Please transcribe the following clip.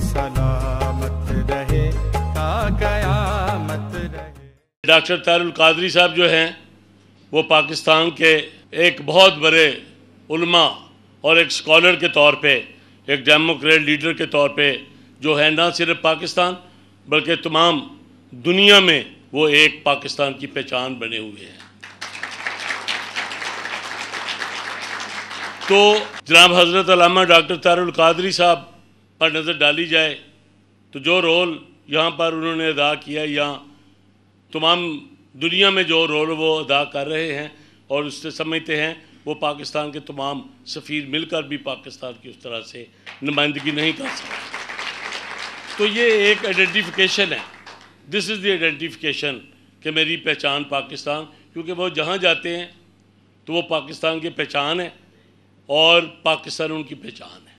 सलामत रहे कयामत रहे। डॉक्टर तारुल कादरी साहब जो हैं, वो पाकिस्तान के एक बहुत बड़े उल्मा और एक स्कॉलर के तौर पे, एक डेमोक्रेट लीडर के तौर पे जो है, ना सिर्फ़ पाकिस्तान, बल्कि तमाम दुनिया में वो एक पाकिस्तान की पहचान बने हुए हैं। तो जनाब हज़रत डॉक्टर तारुल कादरी साहब पर नज़र डाली जाए तो जो रोल यहाँ पर उन्होंने अदा किया, या तमाम दुनिया में जो रोल वो अदा कर रहे हैं और उससे समझते हैं, वो पाकिस्तान के तमाम सफ़ीर मिलकर भी पाकिस्तान की उस तरह से नुमाइंदगी नहीं कर सकते। तो ये एक आइडेंटिफिकेशन है। दिस इज़ द आइडेंटिफिकेशन कि मेरी पहचान पाकिस्तान, क्योंकि वो जहाँ जाते हैं तो वो पाकिस्तान की पहचान है और पाकिस्तान उनकी पहचान है।